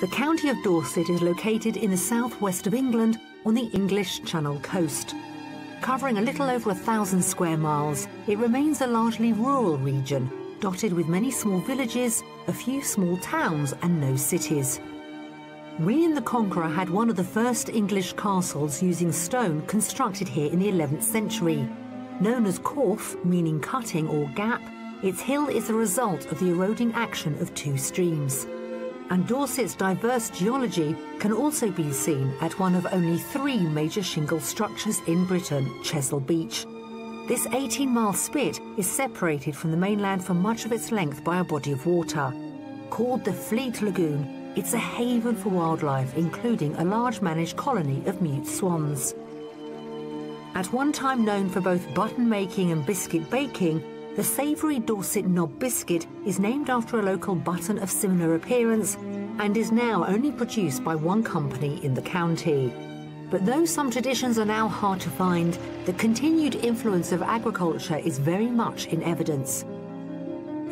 The county of Dorset is located in the southwest of England on the English Channel coast. Covering a little over a thousand square miles, it remains a largely rural region, dotted with many small villages, a few small towns and no cities. William the Conqueror had one of the first English castles using stone constructed here in the 11th century. Known as Corfe, meaning cutting or gap, its hill is the result of the eroding action of two streams. And Dorset's diverse geology can also be seen at one of only three major shingle structures in Britain, Chesil Beach. This 18 mile spit is separated from the mainland for much of its length by a body of water. Called the Fleet Lagoon, it's a haven for wildlife, including a large managed colony of mute swans. At one time known for both button making and biscuit baking, the savoury Dorset Knob biscuit is named after a local button of similar appearance and is now only produced by one company in the county. But though some traditions are now hard to find, the continued influence of agriculture is very much in evidence.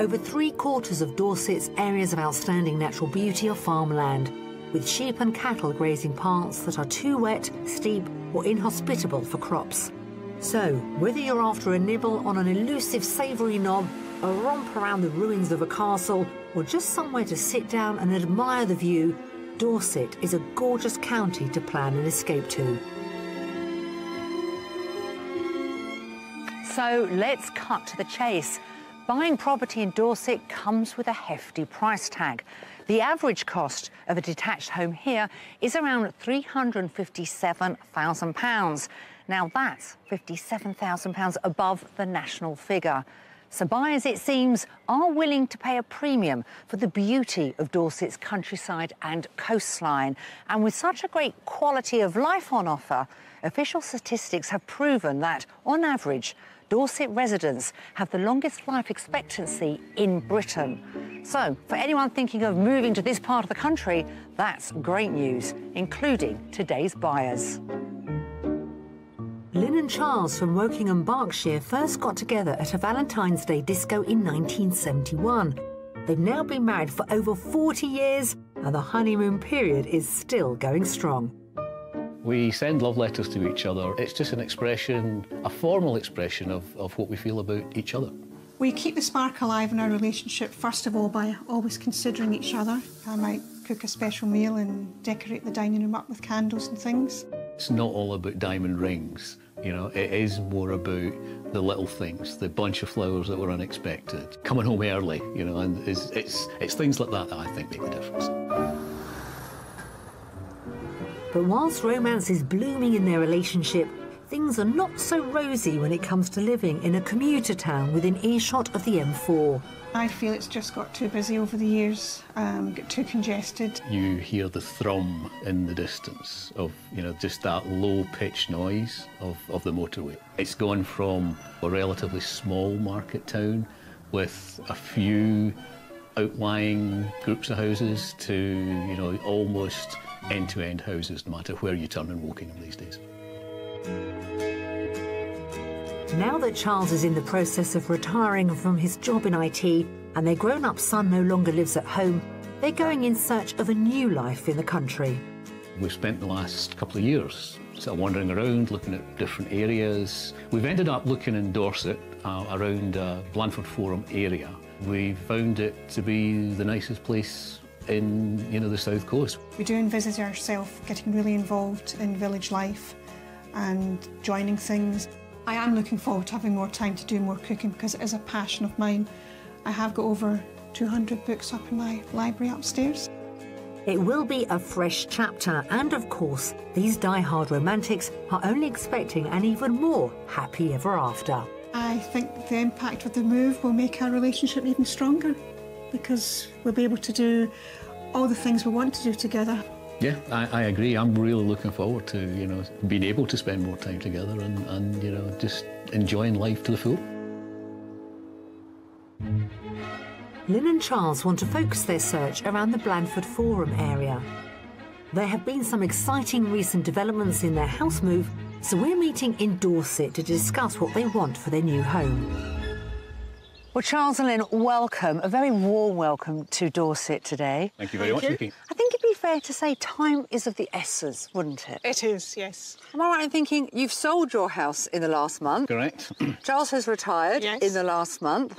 Over three quarters of Dorset's areas of outstanding natural beauty are farmland, with sheep and cattle grazing parts that are too wet, steep, or inhospitable for crops. So, whether you're after a nibble on an elusive savoury knob, a romp around the ruins of a castle, or just somewhere to sit down and admire the view, Dorset is a gorgeous county to plan an escape to. So let's cut to the chase. Buying property in Dorset comes with a hefty price tag. The average cost of a detached home here is around £357,000. Now that's £57,000 above the national figure. So buyers, it seems, are willing to pay a premium for the beauty of Dorset's countryside and coastline. And with such a great quality of life on offer, official statistics have proven that, on average, Dorset residents have the longest life expectancy in Britain. So, for anyone thinking of moving to this part of the country, that's great news, including today's buyers. Lynn and Charles from Wokingham, Berkshire first got together at a Valentine's Day disco in 1971. They've now been married for over 40 years and the honeymoon period is still going strong. We send love letters to each other. It's just an expression, a formal expression of, of what we feel about each other. We keep the spark alive in our relationship, first of all, by always considering each other. I might cook a special meal and decorate the dining room up with candles and things. It's not all about diamond rings, you know, it is more about the little things, the bunch of flowers that were unexpected, coming home early, you know, and it's, it's, it's things like that that I think make the difference. But whilst romance is blooming in their relationship, things are not so rosy when it comes to living in a commuter town within earshot of the M4. I feel it's just got too busy over the years, um, got too congested. You hear the thrum in the distance of, you know, just that low-pitched noise of, of the motorway. It's gone from a relatively small market town with a few outlying groups of houses to, you know, almost end-to-end houses, no matter where you turn in Wokingham these days. Now that Charles is in the process of retiring from his job in IT and their grown-up son no longer lives at home, they're going in search of a new life in the country. We've spent the last couple of years sort of wandering around, looking at different areas. We've ended up looking in Dorset, uh, around uh, Blandford Forum area. We found it to be the nicest place in you know the south coast. We do envisage ourselves getting really involved in village life and joining things. I am looking forward to having more time to do more cooking because it is a passion of mine. I have got over 200 books up in my library upstairs. It will be a fresh chapter, and of course, these die-hard romantics are only expecting an even more happy ever after. I think the impact of the move will make our relationship even stronger because we'll be able to do all the things we want to do together. Yeah, I, I, agree. I'm really looking forward to, you know, being able to spend more time together and, and you know, just enjoying life to the full. Lynn and Charles want to focus their search around the Blandford Forum area. There have been some exciting recent developments in their house move, so we're meeting in Dorset to discuss what they want for their new home. Well, Charles and Lynn, welcome, a very warm welcome to Dorset today. Thank you very Thank much, Vicky. I think it'd be fair to say time is of the essence, wouldn't it? It is, yes. Am I right in thinking you've sold your house in the last month? Correct. Charles has retired Yes. in the last month.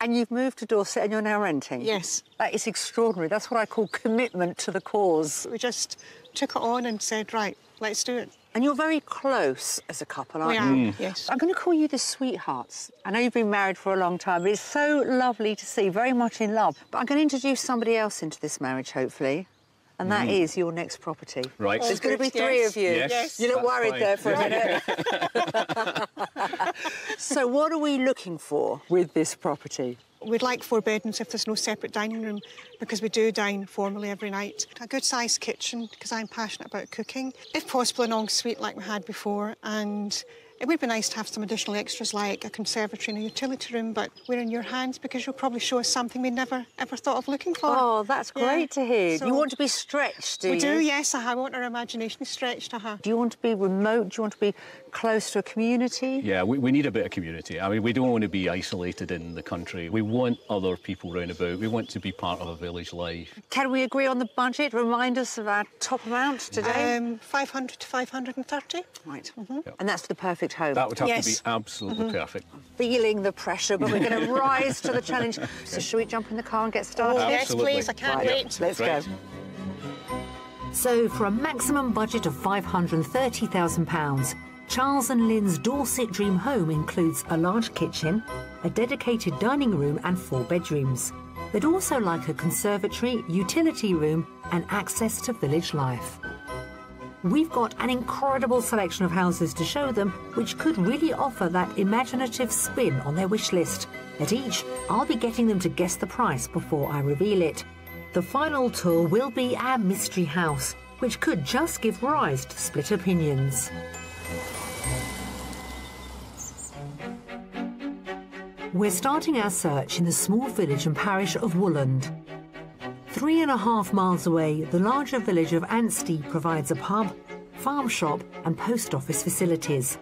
And you've moved to Dorset and you're now renting? Yes. That is extraordinary. That's what I call commitment to the cause. We just took it on and said, right, let's do it. And you're very close as a couple, aren't We you? are, mm. yes. I'm going to call you the sweethearts. I know you've been married for a long time, but it's so lovely to see, very much in love. But I'm going to introduce somebody else into this marriage, hopefully, and that mm. is your next property. Right. There's going to be good, three yes. of you. Yes, Yes. You look that's worried fine. there for a minute. so, what are we looking for with this property? We'd like four bedrooms if there's no separate dining room because we do dine formally every night. A good sized kitchen because I'm passionate about cooking. If possible, an ensuite like we had before. And it would be nice to have some additional extras like a conservatory and a utility room, but we're in your hands because you'll probably show us something we never ever thought of looking for. Oh, that's Yeah. great to hear. So- you want to be stretched, do you? we you? do, yes. I want our imagination stretched. Uh-huh. Do you want to be remote? Do you want to be close to a community? Yeah, we, we need a bit of community. I mean, we don't want to be isolated in the country. We want other people round about. We want to be part of a village life. Can we agree on the budget? Remind us of our top amount today. Um, 500 to 530. right. And that's for the perfect home. That would have Yes. to be absolutely perfect. Feeling the pressure, but we're going to rise to the challenge. So, shall we jump in the car and get started? Oh, yes, please. I can't Right. wait. Let's Great. go. So, for a maximum budget of £530,000, Charles and Lynn's Dorset dream home includes a large kitchen, a dedicated dining room, and four bedrooms. They'd also like a conservatory, utility room, and access to village life. We've got an incredible selection of houses to show them, which could really offer that imaginative spin on their wish list. At each, I'll be getting them to guess the price before I reveal it. The final tour will be our mystery house, which could just give rise to split opinions. We're starting our search in the small village and parish of Woolland. Three and a half miles away, the larger village of Ansty provides a pub, farm shop, and post office facilities.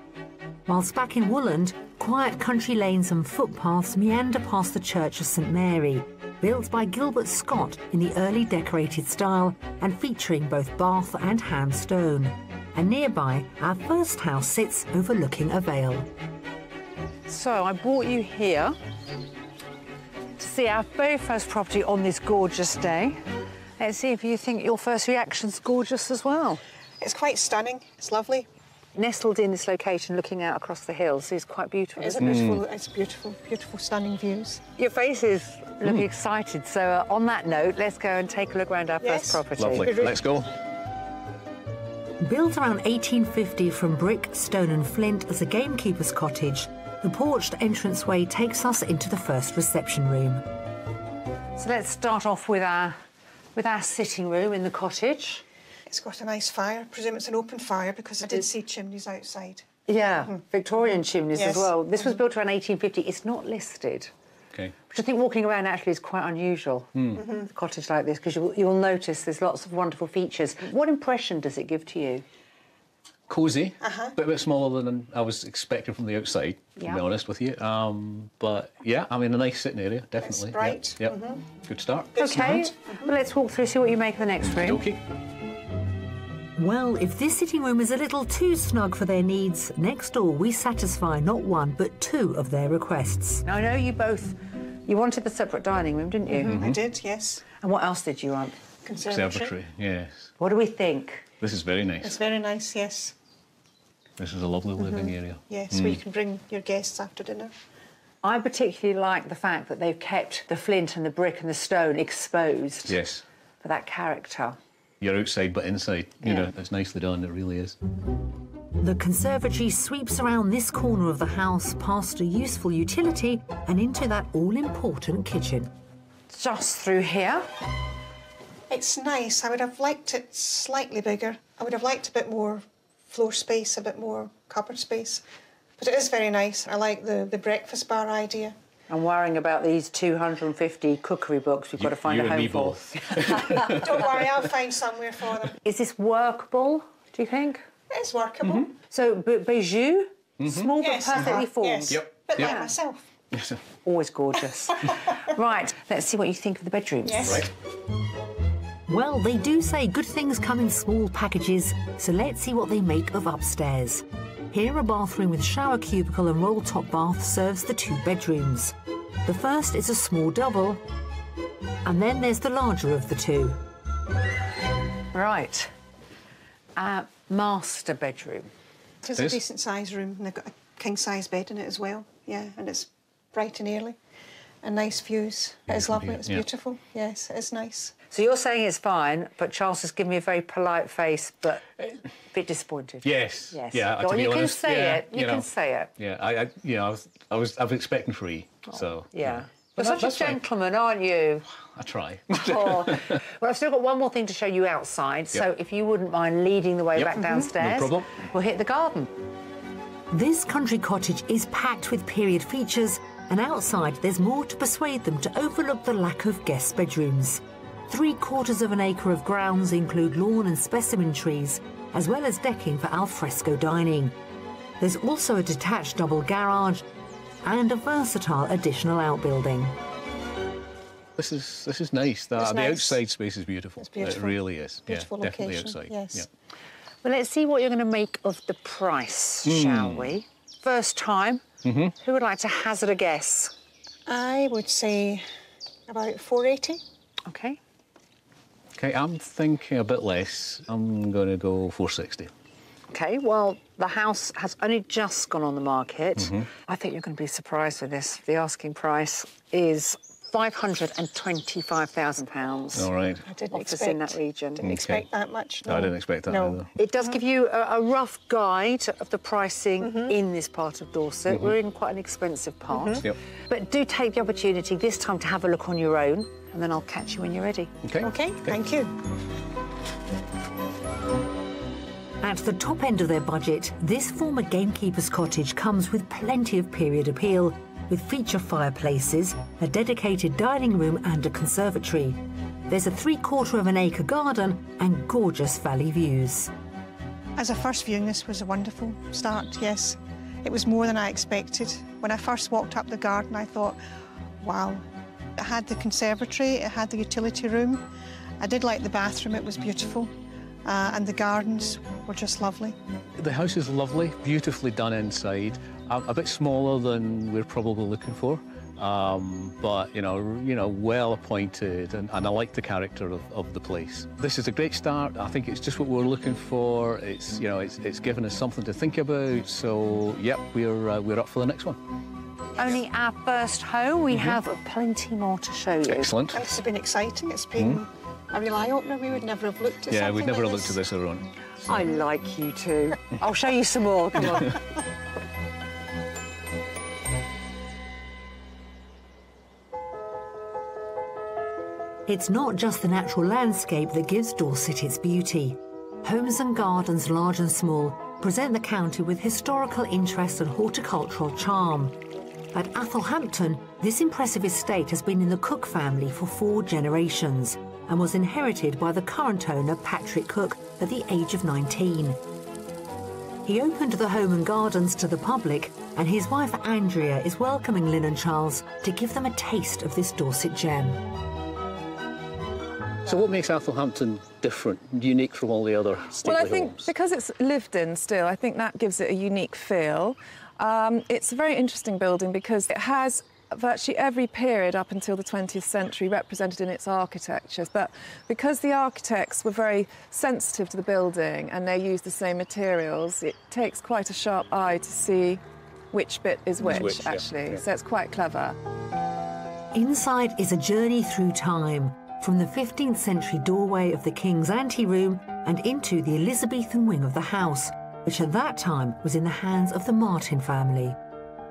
Whilst back in Woolland, quiet country lanes and footpaths meander past the Church of St Mary, built by Gilbert Scott in the early decorated style and featuring both bath and Ham stone. And nearby, our first house sits overlooking a vale. So, I brought you here to see our very first property on this gorgeous day. Let's see if you think your first reaction's gorgeous as well. It's quite stunning. It's lovely. Nestled in this location, looking out across the hills, is quite beautiful. It's isn't it? beautiful. It's beautiful, beautiful, stunning views. Your face is looking excited. So, uh, on that note, let's go and take a look around our Yes. first property. Lovely. Let's go. Built around 1850 from brick, stone, and flint as a gamekeeper's cottage, the porched entranceway takes us into the first reception room. So let's start off with our with our sitting room in the cottage. It's got a nice fire. I presume it's an open fire because I did see chimneys outside. Yeah, Victorian chimneys as Mm-hmm. Well. This was built around 1850. It's not listed, Okay. which I think walking around actually is quite unusual. Mm-hmm. A cottage like this because you'll, you'll notice there's lots of wonderful features. What impression does it give to you? Cozy, Uh-huh. but a bit smaller than I was expecting from the outside, to be honest with you. Um, but yeah, I mean, a nice sitting area, definitely. bright. Yep. yep. Good start. Good Okay, start. well, let's walk through see what you make of the next room. Okay. Well, if this sitting room is a little too snug for their needs, next door we satisfy not one but two of their requests. Now I know you both you wanted the separate dining room, didn't you? Mm-hmm. I did, yes. And what else did you want? Conservatory. Observatory, yes. What do we think? This is very nice. It's very nice, yes. This is a lovely Mm-hmm. living area. Yes, where you can bring your guests after dinner. I particularly like the fact that they've kept the flint and the brick and the stone exposed Yes. for that character. You're outside but inside. You Yeah. know, it's nicely done, it really is. The conservatory sweeps around this corner of the house past a useful utility and into that all important kitchen. Just through here. It's nice. I would have liked it slightly bigger. I would have liked a bit more floor space, a bit more cupboard space. But it is very nice. I like the, the breakfast bar idea. I'm worrying about these 250 cookery books we've got to find you a and home me for. both. Don't worry, I'll find somewhere for them. Is this workable, do you think? It's workable. So, be- bijou, small Yes, but perfectly uh-huh, formed. Yes. Yep, Bit yep. like myself. Always gorgeous. right, let's see what you think of the bedrooms. Yes. Right. Well, they do say good things come in small packages, so let's see what they make of upstairs. Here, a bathroom with shower cubicle and roll top bath serves the two bedrooms. The first is a small double, and then there's the larger of the two. Right. Uh, master bedroom. It's a decent sized room and I've got a king size bed in it as well. Yeah, and it's bright and early and nice views. It is lovely, it's yeah. beautiful. Yes, it's nice. So you're saying it's fine, but Charles has given me a very polite face, but a bit disappointed. Yes. Yes. Yeah. Go to be you honest, can say yeah, it. You, can know, say it. Yeah. I, I, you know, I was, I was, I was expecting three. so. Yeah. But You're that- such a that's fine. gentleman, aren't you? I try. Oh. well, I've still got one more thing to show you outside, so Yep. if you wouldn't mind leading the way Yep. back Mhm. downstairs, No problem. we'll hit the garden. This country cottage is packed with period features, and outside there's more to persuade them to overlook the lack of guest bedrooms. Three quarters of an acre of grounds include lawn and specimen trees, as well as decking for alfresco dining. There's also a detached double garage and a versatile additional outbuilding. This is this is nice. The, It's the nice. outside space is beautiful. It's beautiful. It really is. Beautiful yeah, definitely location, outside. yes. Yeah. Well, let's see what you're going to make of the price, Hmm. shall we? First time. Mm-hmm. Who would like to hazard a guess? I would say about 480. Okay. Okay, I'm thinking a bit less. I'm going to go 460. Okay, well, the house has only just gone on the market. Mm-hmm. I think you're going to be surprised with this. The asking price is £525,000. All right. I didn't Office expect in that region. Didn't expect that much. No, I didn't expect that no. either. It does give you a, a rough guide of the pricing Mm-hmm. in this part of Dorset. We're in quite an expensive part. Mm-hmm. Yep. But do take the opportunity this time to have a look on your own, and then I'll catch you when you're ready. Okay. Okay, thank you. At the top end of their budget, this former gamekeeper's cottage comes with plenty of period appeal, with feature fireplaces, a dedicated dining room, and a conservatory. There's a three quarter of an acre garden and gorgeous valley views. As a first viewing, this was a wonderful start, yes. It was more than I expected. When I first walked up the garden, I thought, wow. It had the conservatory, it had the utility room. I did like the bathroom, it was beautiful. Uh, and the gardens were just lovely. The house is lovely, beautifully done inside. A, a bit smaller than we're probably looking for, um, but you know, you know, well appointed, and, and I like the character of, of the place. This is a great start. I think it's just what we're looking for. It's you know, it's, it's given us something to think about. So, yep, we're uh, we're up for the next one. Only our first home. We Mm-hmm. have plenty more to show you. Excellent. And This has been exciting. It's been a real eye opener. We would never have looked at this. Yeah, we'd never like have looked at this earlier on. I like you too. I'll show you some more. Come on. It's not just the natural landscape that gives Dorset its beauty. Homes and gardens, large and small, present the county with historical interest and horticultural charm. At Athelhampton, this impressive estate has been in the Cooke family for four generations and was inherited by the current owner, Patrick Cooke, at the age of 19. He opened the home and gardens to the public, and his wife Andrea is welcoming Lynn and Charles to give them a taste of this Dorset gem. So, what makes Athelhampton different, unique from all the other stately Well, I think homes? because it's lived in still, I think that gives it a unique feel. Um, it's a very interesting building because it has virtually every period up until the 20th century represented in its architecture. But because the architects were very sensitive to the building and they used the same materials, it takes quite a sharp eye to see which bit is which, which, yeah, actually. yeah. So it's quite clever. Inside is a journey through time, from the 15th century doorway of the King's anteroom and into the Elizabethan wing of the house, which at that time was in the hands of the Martin family.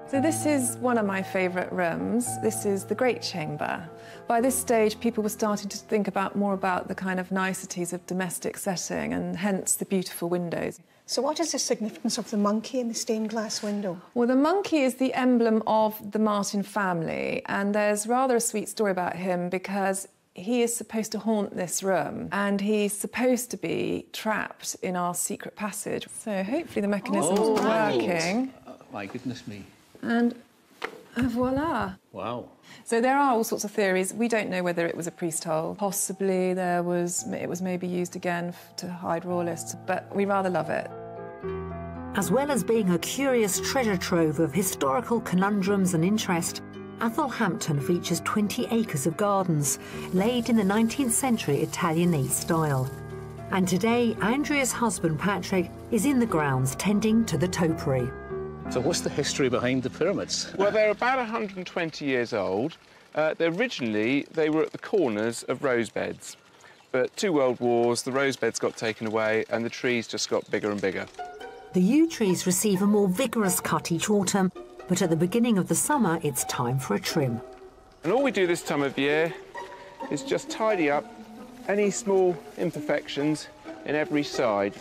So this is one of my favourite rooms. This is the Great Chamber. By this stage, people were starting to think about more about the kind of niceties of domestic setting and hence the beautiful windows. So, what is the significance of the monkey in the stained glass window? Well, the monkey is the emblem of the Martin family, and there's rather a sweet story about him because he is supposed to haunt this room and he's supposed to be trapped in our secret passage. So hopefully the mechanism's Oh, right. working. Oh, my goodness me. And uh, Voila. Wow. So there are all sorts of theories. We don't know whether it was a priest hole. Possibly there was. It was maybe used again to hide royalists, but we rather love it. As well as being a curious treasure trove of historical conundrums and interest, Athelhampton features 20 acres of gardens, laid in the 19th century Italianate style. And today, Andrea's husband Patrick is in the grounds tending to the topiary. So what's the history behind the pyramids? Well, they're about 120 years old. Uh, originally, they were at the corners of rose beds. But two world wars, the rose beds got taken away and the trees just got bigger and bigger. The yew trees receive a more vigorous cut each autumn, but at the beginning of the summer, it's time for a trim. And all we do this time of year is just tidy up any small imperfections in every side.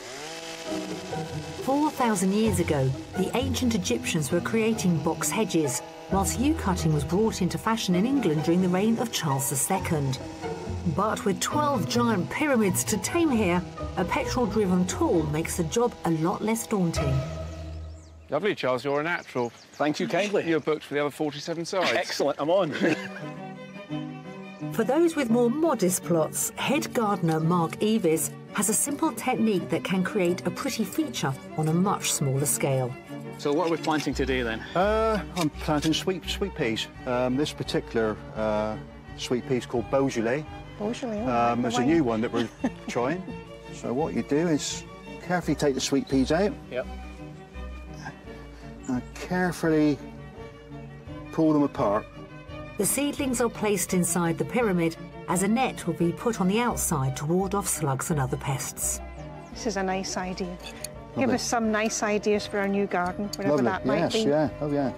4,000 years ago, the ancient Egyptians were creating box hedges, whilst yew cutting was brought into fashion in England during the reign of Charles II. But with 12 giant pyramids to tame here, a petrol-driven tool makes the job a lot less daunting. Lovely, Charles, you're a natural. Thank you kindly. You're booked for the other 47 sides. Excellent, I'm on. For those with more modest plots, head gardener Mark Evis has a simple technique that can create a pretty feature on a much smaller scale. so what are we planting today then? Uh, I'm planting sweet sweet peas. Um, this particular uh, sweet peas called Beaujolais. Beaujolais, oh, Um, the there's a new one that we're trying. So what you do is carefully take the sweet peas out Yep. and carefully pull them apart. The seedlings are placed inside the pyramid as a net will be put on the outside to ward off slugs and other pests. This is a nice idea. Give us some nice ideas for our new garden, whatever Lovely. that might yes, be. yeah. Oh yeah.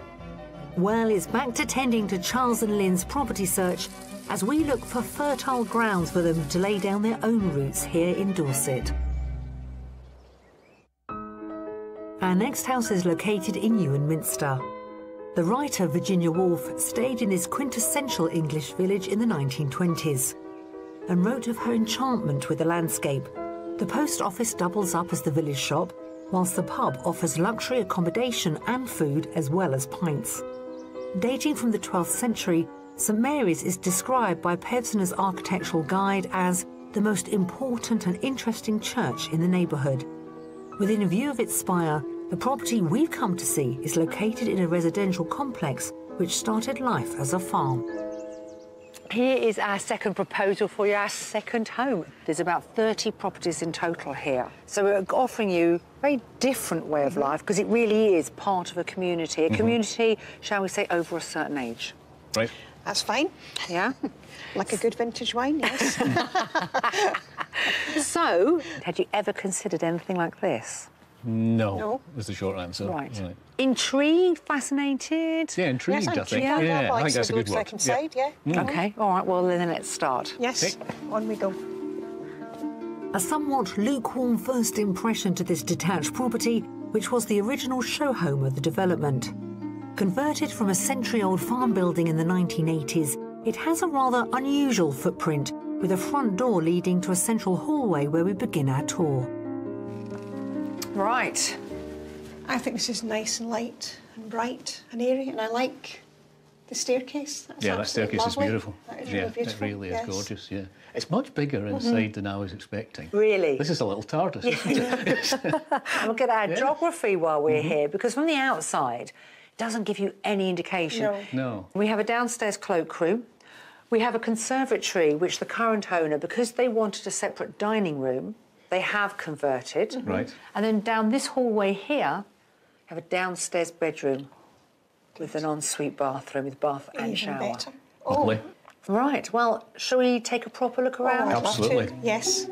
Well, it's back to tending to Charles and Lynn's property search as we look for fertile grounds for them to lay down their own roots here in Dorset. Our next house is located in Iwerne Minster. The writer Virginia Woolf stayed in this quintessential English village in the 1920s and wrote of her enchantment with the landscape. The post office doubles up as the village shop, whilst the pub offers luxury accommodation and food as well as pints. Dating from the 12th century, St Mary's is described by Pevsner's architectural guide as the most important and interesting church in the neighbourhood. Within view of its spire, the property we've come to see is located in a residential complex which started life as a farm. Here is our second proposal for you, our second home. There's about 30 properties in total here. So we're offering you a very different way of life because it really is part of a community. A mm-hmm. community, shall we say, over a certain age. Right. That's fine. Yeah? Like a good vintage wine, yes. so, had you ever considered anything like this? No, No. is the short answer. Right. Intrigued, fascinated? Yeah, intrigued, yes, I think. sure. Yeah, I think that's a good it word. looks like inside, yeah. Okay, mm-hmm. all right, well, then let's start. Yes, on we go. A somewhat lukewarm first impression to this detached property, which was the original show home of the development. Converted from a century old farm building in the 1980s, it has a rather unusual footprint, with a front door leading to a central hallway where we begin our tour. Right. I think this is nice and light and bright and airy, and I like the staircase. That's Yeah, that absolutely staircase is beautiful. That is yeah, really beautiful. it really yes. Mm-hmm. is gorgeous. Yeah, it's much bigger inside than I was expecting. Really? This is a little TARDIS. Isn't it? And look at our geography while we're here, because from the outside, it doesn't give you any indication. No. no. We have a downstairs cloakroom. We have a conservatory, which the current owner, because they wanted a separate dining room, they have converted. Right. And then down this hallway here, we have a downstairs bedroom with an ensuite bathroom with bath and shower. better. Lovely. Right, well, shall we take a proper look Oh, around? I'd love to. Absolutely. Yes.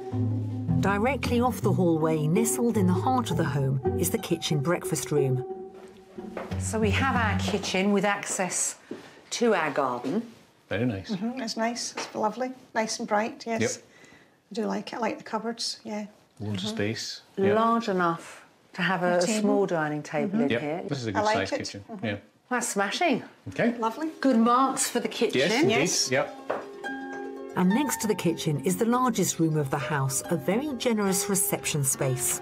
Directly off the hallway, nestled in the heart of the home, is the kitchen breakfast room. So we have our kitchen with access to our garden. Very nice. Mm, It's nice. It's lovely. Nice and bright. Yes. Yep. I do like it. I like the cupboards. Yeah. Loads Mm-hmm. of space. Yeah. large enough to have a, a small dining table in Yep. here. This is a I good like sized it. kitchen. Mm-hmm. Yeah. That's smashing. Okay. Lovely. Good marks for the kitchen. Yes, indeed. Yes. Yep. And next to the kitchen is the largest room of the house, a very generous reception space.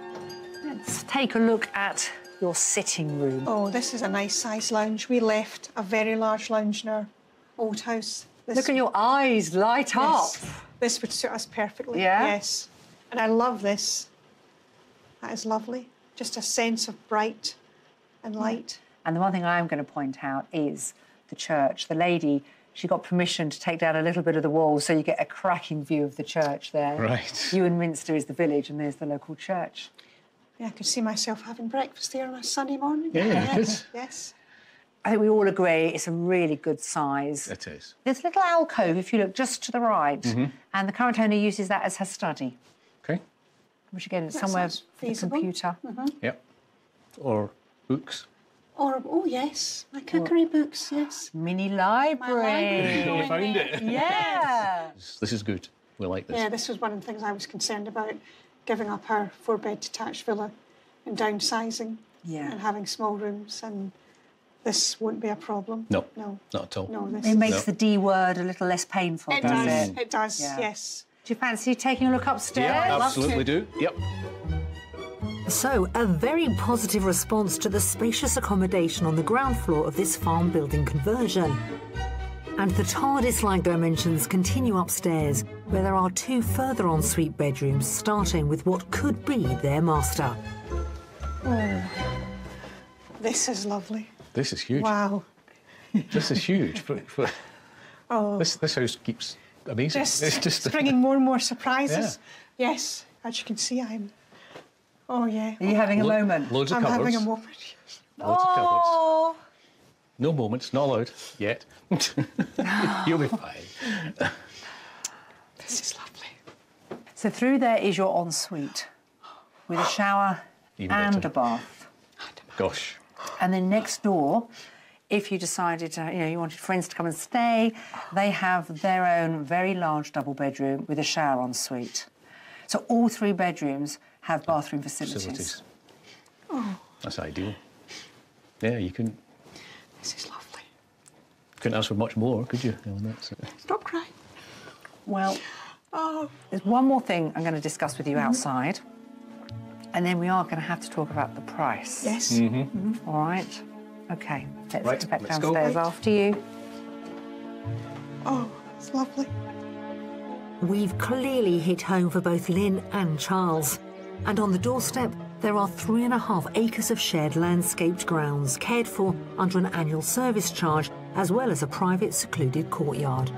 Let's take a look at your sitting room. Oh, this is a nice size lounge. We left a very large lounge in our old house. This, Look at your eyes light up. Yes, This would suit us perfectly. Yeah? Yes. And I love this. That is lovely. Just a sense of bright and light. And the one thing I'm going to point out is the church. The lady, she got permission to take down a little bit of the wall so you get a cracking view of the church there. Right. Iwerne Minster is the village and there's the local church. Yeah, I could see myself having breakfast there on a sunny morning. Yeah, you yes. Could. Yes. I think we all agree it's a really good size. It is. There's a little alcove if you look just to the right, Mm-hmm. and the current owner uses that as her study, Okay. which again is somewhere for the feasible. computer. Yep. Or books. Or, oh, yes, my cookery books, yes. Mini library. library. You found it. yeah. This is good. We like this. Yeah, this was one of the things I was concerned about, giving up our four bed detached villa and downsizing Yeah. and having small rooms, and this wouldn't be a problem. No. No. Not at all. No, this It is- makes No. the D word a little less painful, It does does. it? It does, Yeah. yes. Do you fancy taking a look upstairs? Yeah, absolutely do. Yep. So, a very positive response to the spacious accommodation on the ground floor of this farm building conversion. And the TARDIS-like dimensions continue upstairs, where there are two further ensuite bedrooms, starting with what could be their master. Oh, this is lovely. This is huge. Wow. This is huge. For, for, Oh, this this house keeps amazing. just, it's just bringing more and more surprises. Yes, as you can see, I'm. Oh, yeah. Are you having a Lo- moment? Loads of I'm cupboards. having a moment. Loads of cupboards. Oh, No moments, not allowed yet. You'll be fine. This is lovely. So through there is your ensuite with a shower Even and better. a bath. Gosh. And then next door, if you decided to, you know, you wanted friends to come and stay, they have their own very large double bedroom with a shower ensuite. So all three bedrooms have bathroom facilities. Facilities. Oh. That's ideal. Yeah, you couldn't This is lovely. couldn't ask for much more, could you? No. Stop crying. Well, Oh, there's one more thing I'm going to discuss with you mm-hmm. outside, and then we are going to have to talk about the price. yes. Mm-hmm. Mm-hmm. All right. Okay. Let's Right, go back let's go. downstairs after you. Oh, it's lovely. We've clearly hit home for both Lynn and Charles. And on the doorstep, there are three and a half acres of shared landscaped grounds cared for under an annual service charge, as well as a private secluded courtyard.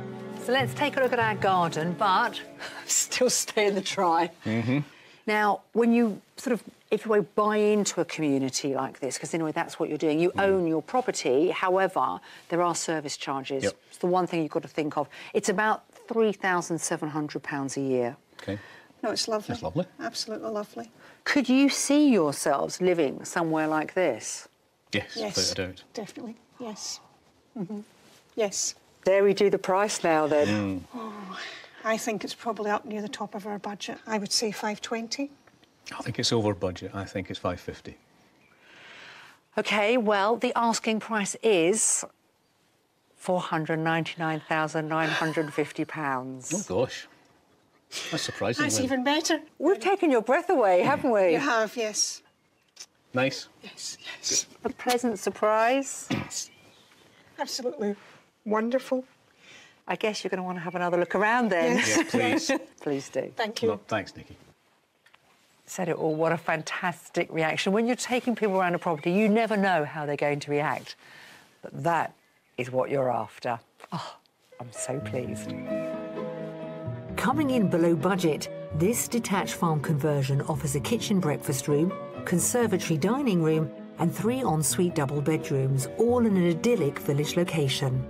So let's take a look at our garden, but still stay in the try. Mm-hmm. Now, when you sort of, if you buy into a community like this, because in a way that's what you're doing, you own your property. However, there are service charges. Yep. It's the one thing you've got to think of. It's about £3,700 a year. Okay. No, it's lovely. It's lovely. Absolutely lovely. Could you see yourselves living somewhere like this? Yes, Yes. without a doubt. Definitely. Yes. hmm Yes. There we do the price now, then. I think it's probably up near the top of our budget. I would say 520. I think it's over budget. I think it's 550. Okay, well, the asking price is £499,950. Oh gosh. That's surprising. That's even better. We've taken your breath away, haven't we? You have, yes. Nice. Yes, yes. A pleasant surprise. Yes. Absolutely wonderful. I guess you're going to want to have another look around then. Yes. Yeah, please. Please do. Thank you. Well, thanks, Nikki. Said it all. What a fantastic reaction. When you're taking people around a property, you never know how they're going to react. But that is what you're after. Oh, I'm so pleased. Coming in below budget, this detached farm conversion offers a kitchen breakfast room, conservatory dining room, and three ensuite double bedrooms, all in an idyllic village location.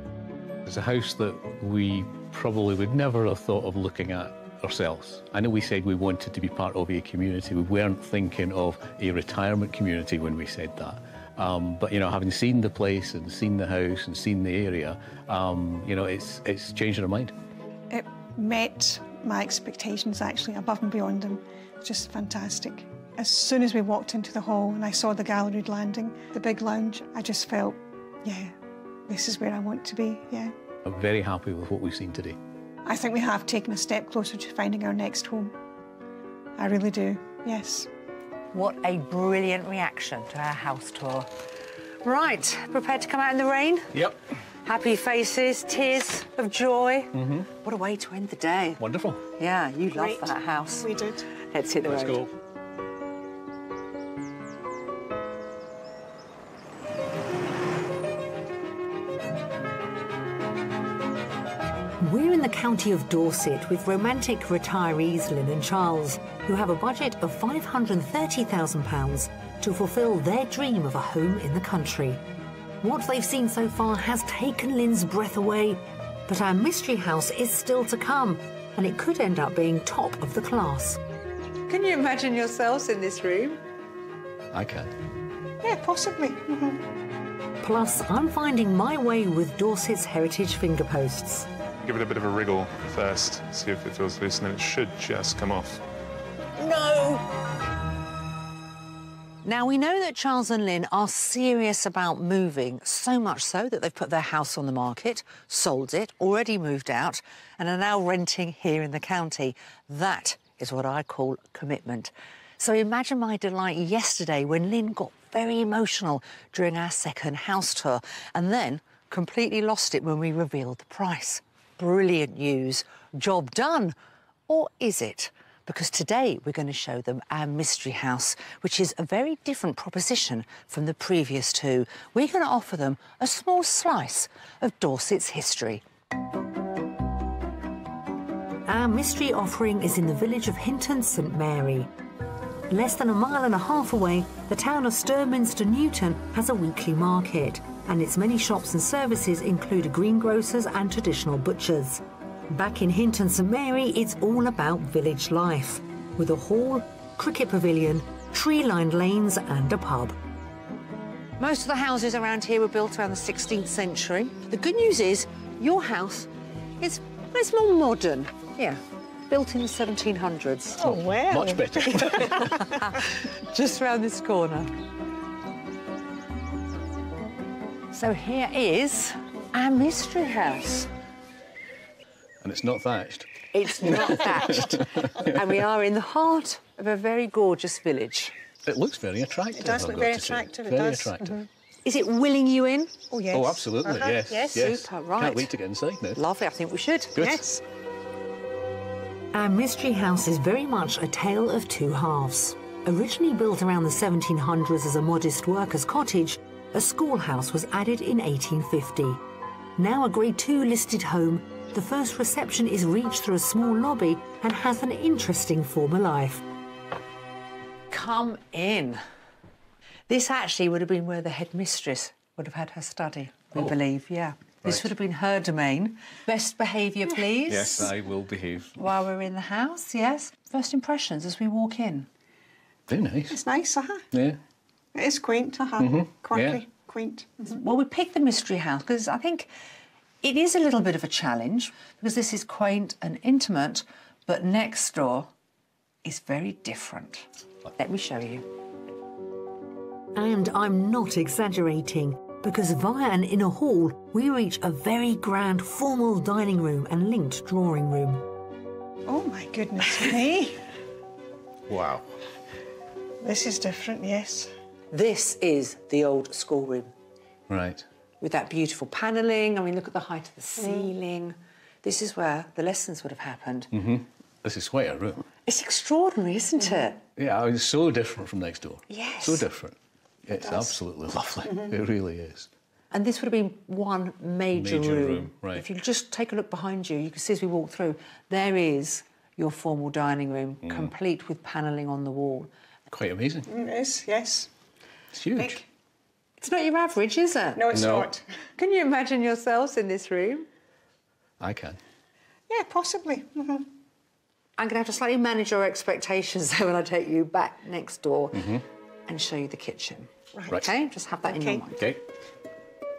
It's a house that we probably would never have thought of looking at ourselves. I know we said we wanted to be part of a community. We weren't thinking of a retirement community when we said that. Um, but you know, having seen the place and seen the house and seen the area, um, you know, it's it's changed our mind. It met my expectations actually above and beyond them. Just fantastic. As soon as we walked into the hall and I saw the galleried landing, the big lounge, I just felt, yeah, this is where I want to be, yeah. I'm very happy with what we've seen today. I think we have taken a step closer to finding our next home. I really do, yes. What a brilliant reaction to our house tour. Right, prepared to come out in the rain? Yep. Happy faces, tears of joy. Mm-hmm. What a way to end the day. Wonderful. Yeah, you Great. love that house. We did. Let's hit the Let's road. go. We're in the county of Dorset with romantic retirees Lynn and Charles, who have a budget of £530,000 to fulfil their dream of a home in the country. What they've seen so far has taken Lynn's breath away, but our mystery house is still to come, and it could end up being top of the class. Can you imagine yourselves in this room? I can. Yeah, possibly. Mhm. Plus, I'm finding my way with Dorset's heritage finger posts. Give it a bit of a wriggle first, see if it feels loose, and then it should just come off. No! Now, we know that Charles and Lynn are serious about moving, so much so that they've put their house on the market, sold it, already moved out, and are now renting here in the county. That is what I call commitment. So imagine my delight yesterday when Lynn got very emotional during our second house tour and then completely lost it when we revealed the price. Brilliant news. Job done. Or is it? Because today we're going to show them our mystery house, which is a very different proposition from the previous two. We're going to offer them a small slice of Dorset's history. Our mystery offering is in the village of Hinton St Mary. Less than a mile and a half away, the town of Sturminster Newton has a weekly market, and its many shops and services include greengrocers and traditional butchers. Back in Hinton St Mary, it's all about village life, with a hall, cricket pavilion, tree-lined lanes and a pub. Most of the houses around here were built around the 16th century. The good news is your house is it's more modern. Yeah, built in the 1700s. Oh, well. Much better. just round this corner. So here is our mystery house. and it's not thatched. It's not thatched, and we are in the heart of a very gorgeous village. It looks very attractive. It does look very to say. attractive, it Very does. attractive. Is it willing you in? Oh, yes. Oh, absolutely. Uh-huh, Yes. Yes. Yes. Super, right. Can't wait to get inside now. Lovely, I think we should. Good. Yes. Our mystery house is very much a tale of two halves. Originally built around the 1700s as a modest workers' cottage, a schoolhouse was added in 1850. Now a Grade 2 listed home, the first reception is reached through a small lobby and has an interesting former life. Come in. This actually would have been where the headmistress would have had her study, we believe, yeah. This Right. would have been her domain. Best behaviour, please. Yes, I will behave. While we're in the house, yes. First impressions as we walk in. Very nice. It's nice, uh-huh. Yeah. It is quaint, uh-huh. Quirky, yeah. quaint. Mhm. Well, we picked the mystery house because I think it is a little bit of a challenge because this is quaint and intimate, but next door is very different. Let me show you. And I'm not exaggerating, because via an inner hall, we reach a very grand formal dining room and linked drawing room. Oh, my goodness me. Wow. this is different, yes. This is the old schoolroom Right. with that beautiful panelling. I mean, look at the height of the ceiling. This is where the lessons would have happened. This is quite a room. It's extraordinary, isn't it? Yeah, it's so different from next door. Yes. So different. It's absolutely lovely. It really is. And this would have been one major, Major room. room, right. If you just take a look behind you, you can see as we walk through, there is your formal dining room, Mm. complete with panelling on the wall. Quite amazing. Mm, It is, yes. It's huge. Big. It's not your average, is it? No, it's No. not. Can you imagine yourselves in this room? I can. Yeah, possibly. Mhm. I'm going to have to slightly manage your expectations though when I take you back next door Mm-hmm. and show you the kitchen. Right. Right. Okay, just have that in your mind. Okay.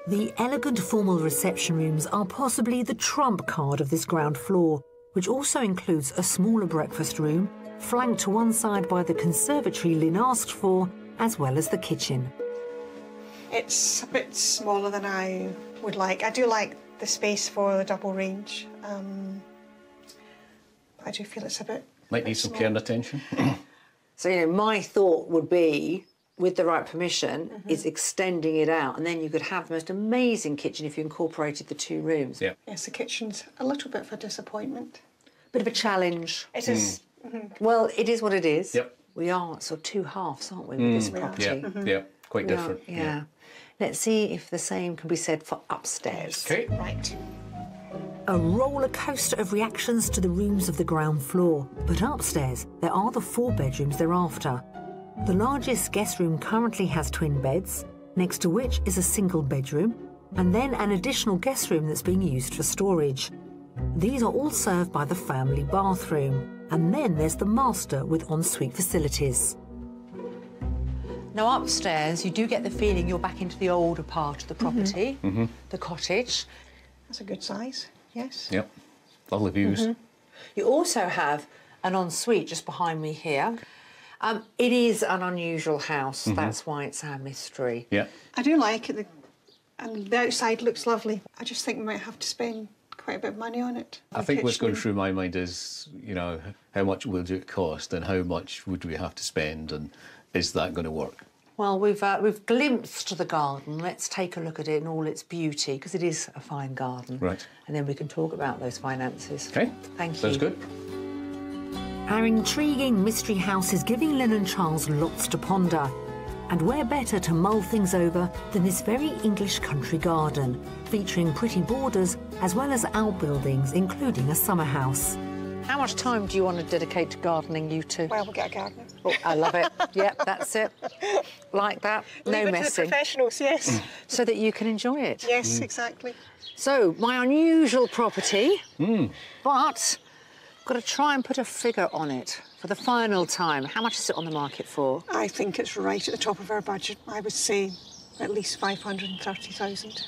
The elegant formal reception rooms are possibly the trump card of this ground floor, which also includes a smaller breakfast room, flanked to one side by the conservatory Lynn asked for, as well as the kitchen. It's a bit smaller than I would like. I do like the space for the double range. Um, I do feel it's a bit. Might need some care and attention. So, you know, my thought would be, with the right permission, mm-hmm. is extending it out, and then you could have the most amazing kitchen if you incorporated the two rooms. Yeah. Yes, the kitchen's a little bit of a disappointment. Bit of a challenge. It is. Hmm. Mm-hmm. Well, it is what it is. Yep. We are sort of two halves, aren't we, with this mm. We are. property? Yeah, mm-hmm. yeah, quite We are, different. yeah. Let's see if the same can be said for upstairs. Okay. Right. A roller coaster of reactions to the rooms of the ground floor. But upstairs, there are the four bedrooms they're after. The largest guest room currently has twin beds, next to which is a single bedroom, and then an additional guest room that's being used for storage. These are all served by the family bathroom. And then there's the master with ensuite facilities. Now, upstairs, you do get the feeling you're back into the older part of the mm-hmm. property, mm-hmm. the cottage. That's a good size. Yes. Yep. Lovely views. Mm-hmm. You also have an ensuite just behind me here. Um, it is an unusual house, that's why it's our mystery. Yeah. I do like it. The, and the outside looks lovely. I just think we might have to spend quite a bit of money on it. I The think what's going through my mind is, you know, how much would it cost and how much would we have to spend and is that going to work? Well, we've uh, we've glimpsed the garden. Let's take a look at it in all its beauty because it is a fine garden. Right. And then we can talk about those finances. Okay. Thank you. Sounds good. Our intriguing mystery house is giving Lynn and Charles lots to ponder. And where better to mull things over than this very English country garden, featuring pretty borders as well as outbuildings, including a summer house. How much time do you want to dedicate to gardening, you two? Well, we'll get a gardener. Oh, I love it. yep, that's it. Like that. No Leave it to the messing. professionals, yes. Mm. So that you can enjoy it. yes, mm. exactly. So, my unusual property, mm. but I've got to try and put a figure on it for the final time. How much is it on the market for? I think it's right at the top of our budget. I would say at least 530,000.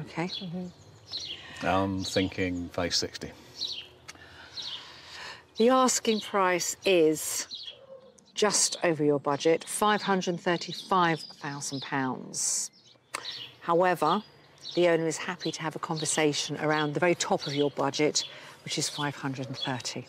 Okay. Mm-hmm. I'm thinking 560. The asking price is just over your budget, £535,000. However, the owner is happy to have a conversation around the very top of your budget, which is 530.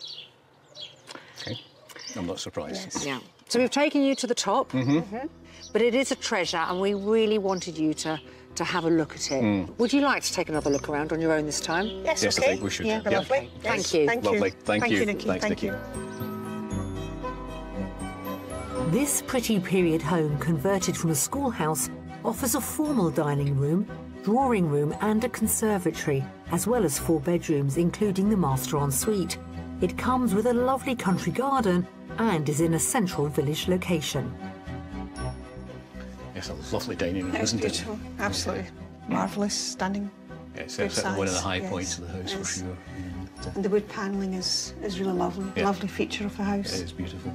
Okay. I'm not surprised. Yeah. So we've taken you to the top, mm-hmm. Mm-hmm. but it is a treasure, and we really wanted you to to have a look at it. Mm. Would you like to take another look around on your own this time? Yes, Yes, I think we should. Yeah. Yeah. Lovely. Thank Yes, you. Thank Lovely. you. Thank you. Nikki. Thanks, Thank Nikki. you. This pretty period home, converted from a schoolhouse, offers a formal dining room, drawing room, and a conservatory, as well as four bedrooms, including the master ensuite. It comes with a lovely country garden and is in a central village location. It's a lovely dining room, isn't beautiful. it? Absolutely marvellous, stunning. Yeah, it's, Good one of the high yes, points of the house for yes. sure. And the wood panelling is, is really lovely. Yeah. Lovely feature of the It house. It is beautiful.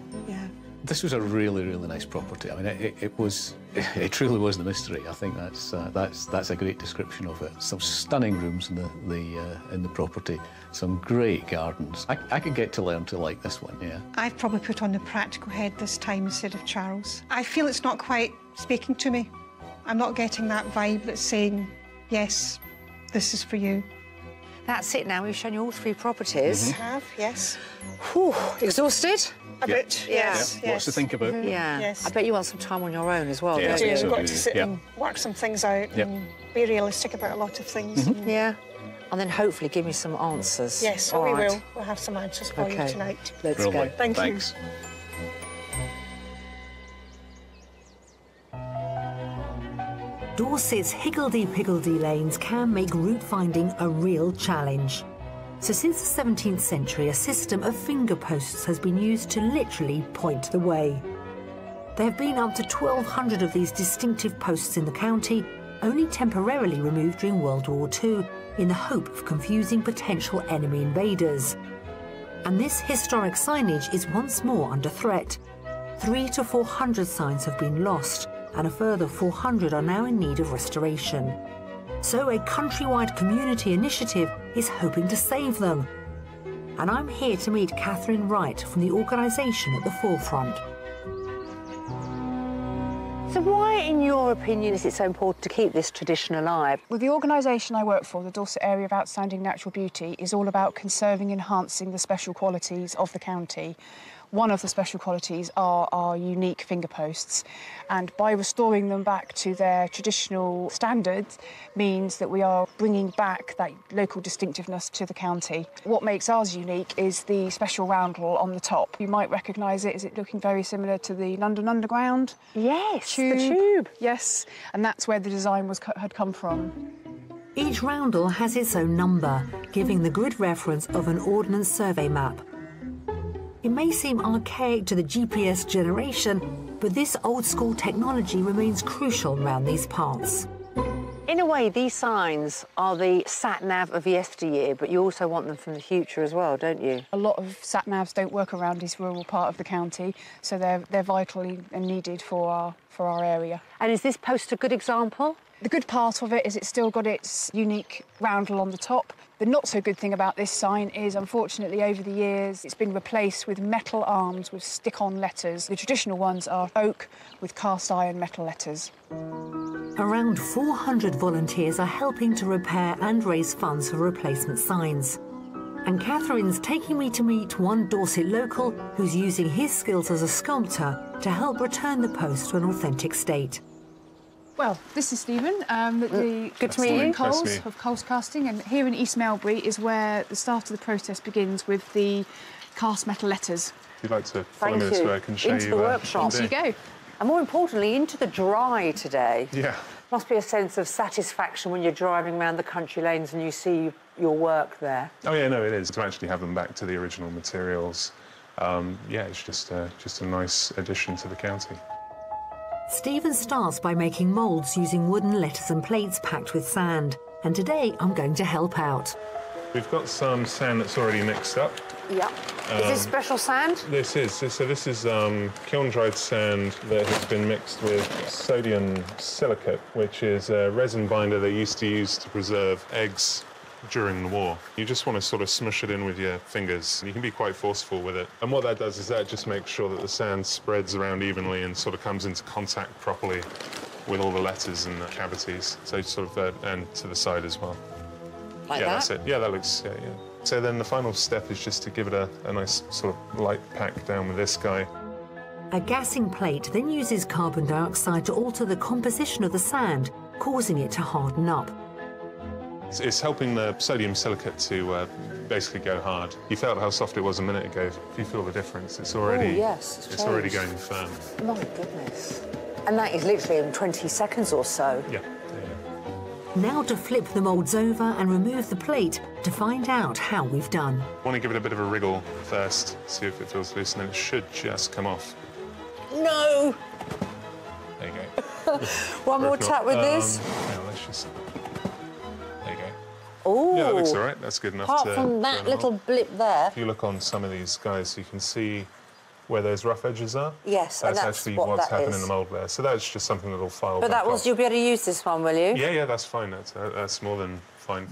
This was a really, really nice property. I mean, it, it, it was, it truly was the mystery. I think that's uh, that's that's a great description of it. Some stunning rooms in the the uh, in the property. Some great gardens. I, I could get to learn to like this one. Yeah. I've probably put on the practical head this time instead of Charles. I feel it's not quite speaking to me. I'm not getting that vibe that's saying, yes, this is for you. That's it now. We've shown you all three properties. You have, yes. Whew, exhausted? A bit, yes. Yeah, Lots to think about. Yeah. Mm-hmm. Yes. I bet you want some time on your own as well, Yeah, don't do. you? You've got to sit Yeah. and work some things out Yep. and be realistic about a lot of things. Mm-hmm. and- Yeah. And then hopefully give me some answers. Yes, All we right. will. We'll have some answers for Okay. you tonight. Let's Lovely. go. Thank you. Dorset's higgledy-piggledy lanes can make route finding a real challenge. So since the 17th century, a system of finger posts has been used to literally point the way. There have been up to 1,200 of these distinctive posts in the county, only temporarily removed during World War II in the hope of confusing potential enemy invaders. And this historic signage is once more under threat. Three to 400 signs have been lost, and a further 400 are now in need of restoration. So a countrywide community initiative is hoping to save them. And I'm here to meet Catherine Wright from the organisation at the forefront. So why, in your opinion, is it so important to keep this tradition alive? Well, the organisation I work for, the Dorset Area of Outstanding Natural Beauty, is all about conserving and enhancing the special qualities of the county. One of the special qualities are our unique finger posts, and by restoring them back to their traditional standards means that we are bringing back that local distinctiveness to the county. What makes ours unique is the special roundel on the top. You might recognise it as it looking very similar to the London Underground. Yes, the tube. Yes, and that's where the design was had come from. Each roundel has its own number, giving the grid reference of an Ordnance Survey map. It may seem archaic to the GPS generation, but this old school technology remains crucial around these parts. In a way, these signs are the sat nav of yesteryear, but you also want them from the future as well, don't you? A lot of sat navs don't work around this rural part of the county, so they're they're vitally and needed for our for our area. And is this post a good example? The good part of it is it's still got its unique roundel on the top. The not so good thing about this sign is, unfortunately, over the years, it's been replaced with metal arms with stick on letters. The traditional ones are oak with cast iron metal letters. Around 400 volunteers are helping to repair and raise funds for replacement signs. And Catherine's taking me to meet one Dorset local who's using his skills as a sculptor to help return the post to an authentic state. Well, this is Stephen, um, the, the Good to meet you. Nice to Coles meet you. of Coles Casting, and here in East Melbury is where the start of the process begins with the cast metal letters. If you'd like to follow Thank me this way, I can show Into you. the uh, workshop. what Off you go. And more importantly, into the dry today. Yeah. Must be a sense of satisfaction when you're driving around the country lanes and you see your work there. Oh yeah, no, it is to actually have them back to the original materials. Um, yeah, it's just a, just a nice addition to the county. Stephen starts by making moulds using wooden letters and plates packed with sand. And today I'm going to help out. We've got some sand that's already mixed up. Yep. is this special sand? This is so. This is um, kiln-dried sand that has been mixed with sodium silicate, which is a resin binder they used to use to preserve eggs during the war. You just want to sort of smush it in with your fingers. You can be quite forceful with it. And what that does is that just makes sure that the sand spreads around evenly and sort of comes into contact properly with all the letters and the cavities. So sort of uh, and to the side as well. Like yeah, that? that's it. Yeah, that looks, yeah, yeah. So then the final step is just to give it a, a nice sort of light pack down with this guy. A gassing plate then uses carbon dioxide to alter the composition of the sand, causing it to harden up. It's, it's helping the sodium silicate to uh, basically go hard. You felt how soft it was a minute ago. If you feel the difference, it's already, Oh, yes, it's already going firm. My goodness. And that is literally in 20 seconds or so. Yeah. yeah. Now to flip the moulds over and remove the plate to find out how we've done. Want to give it a bit of a wriggle first, see if it feels loose, and then it should just come off. No! There you go. One more Or if not, tap with um, this. yeah, let's just. There you go. Oh, Yeah, that looks all right. That's good enough Apart to. from to that mould. little blip there. If you look on some of these guys, you can see where those rough edges are. Yes, and that's, that's actually what what's that happened is. in the mould there. So that's just something that'll file. But back that was, off. you'll be able to use this one, will you? Yeah, yeah, that's fine. That's that, that's more than fine.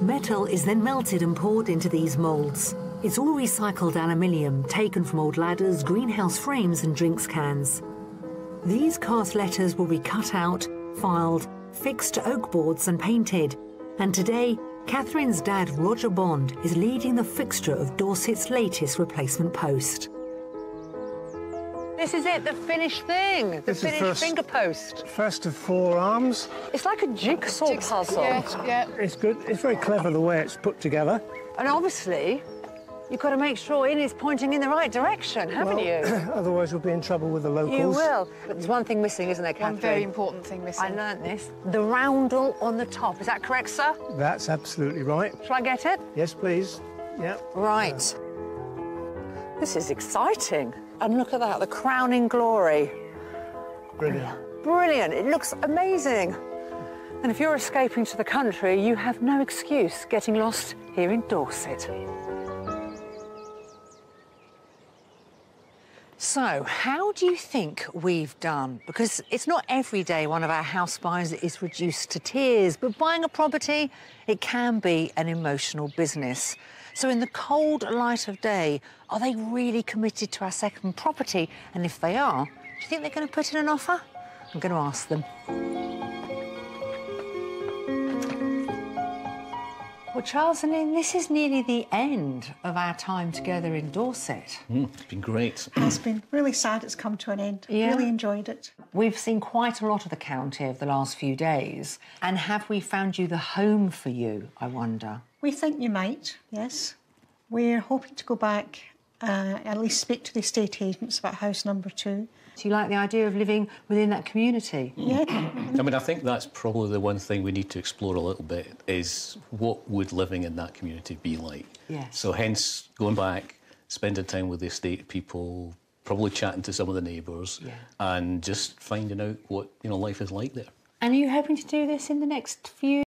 Metal is then melted and poured into these moulds. It's all recycled aluminium taken from old ladders, greenhouse frames, and drinks cans. These cast letters will be cut out, filed, fixed to oak boards, and painted. And today, Catherine's dad, Roger Bond, is leading the fixture of Dorset's latest replacement post. This is it, the finished thing. The This finished first- finger post. First of four arms. It's like a jigsaw puzzle. Yes, yeah. It's good. It's very clever the way it's put together. And obviously, you've got to make sure in is pointing in the right direction, haven't Well, you? Otherwise, we'll be in trouble with the locals. You will. But there's one thing missing, isn't there, Catherine? One very important thing missing. I learnt this. The roundel on the top. Is that correct, sir? That's absolutely right. Shall I get it? Yes, please. Yeah. Right. This is exciting. And look at that, the crowning glory. Brilliant. Brilliant. It looks amazing. And if you're escaping to the country, you have no excuse getting lost here in Dorset. So, how do you think we've done? Because it's not every day one of our house buyers is reduced to tears, but buying a property, it can be an emotional business. So, in the cold light of day, are they really committed to our second property? And if they are, do you think they're going to put in an offer? I'm going to ask them. Well, Charles and Lynn, this is nearly the end of our time together in Dorset. Mm, it's been great. It's been really sad it's come to an end. Yeah. Really enjoyed it. We've seen quite a lot of the county over the last few days. And have we found you the home for you, I wonder? We think you might, yes. We're hoping to go back, uh, at least speak to the estate agents about house number two. Do you like the idea of living within that community? Yeah. I mean, I think that's probably the one thing we need to explore a little bit is what would living in that community be like? Yes. So, hence, going back, spending time with the estate people, probably chatting to some of the neighbours, Yeah. and just finding out what you know life is like there. And are you hoping to do this in the next few